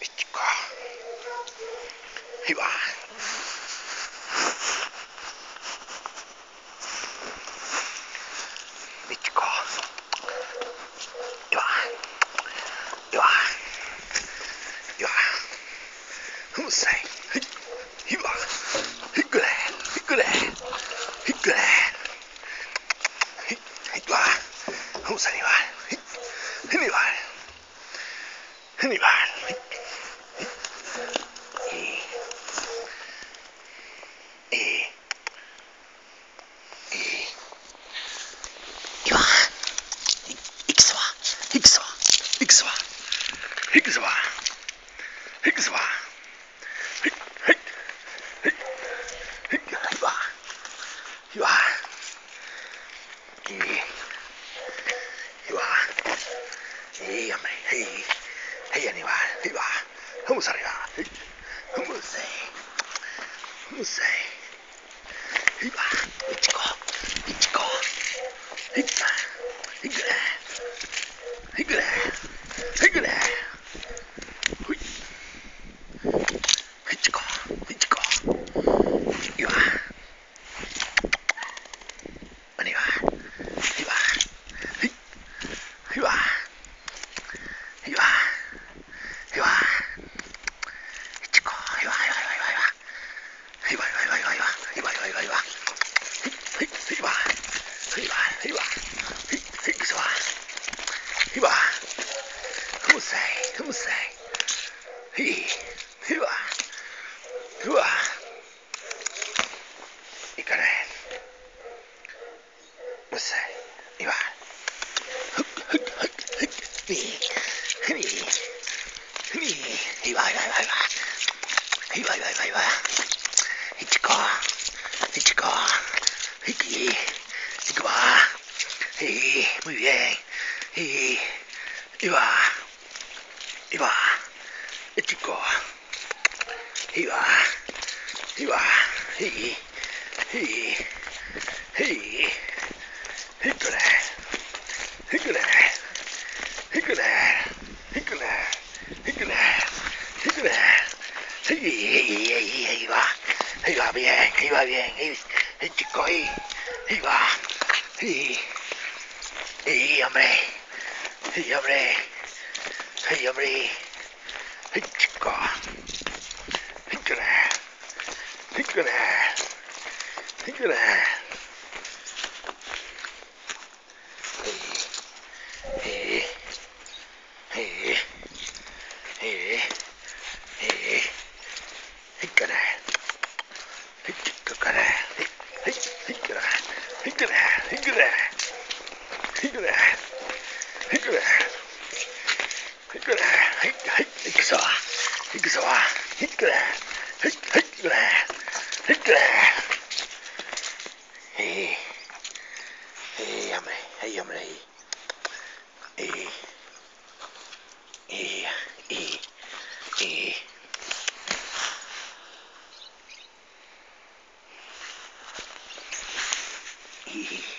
一か。はいわ。一か。いわ。いわ。いわ。ふむさい。はいわ。ひくれ。ひくれ。ひくれ。はい。はい。わ。ふむさいにわはい。にわふみば行くぞ行くぞはいはいはいはいわいわいいわいいやめはいむさい。ふむせいふむせいはいわいちこいちこはいわはいくれはいくれはいくれさい。へいうわ。うは。いかない。うっさい。いわ。ふっふっふっふっ。にふにふにいわいわいわいわ。いわいわいわいわ。いちこ。いちこ。き。いくわ。へい。むいえん。へい。いわ。いいわ。いちこ。いいわ。いいわ。いい。いい。いい。いくれいくれいくれいくれいくれいくれいい。いい。いい。いいわ。いいわびえいいわびえいい。ちこ。いい。いわ。いい。いいやめいいやめはい破れはいちっこはいこれはいこれはいこれはい。はい。はい。はい。はい。これはいちっここれはい。はいはいこれはいこれはいこれはいこれはいこれ hít là hít hít hít gió hít gió hít là hít hít là hít là hey hey em này hey em này hey hey hey hey. Hee hee.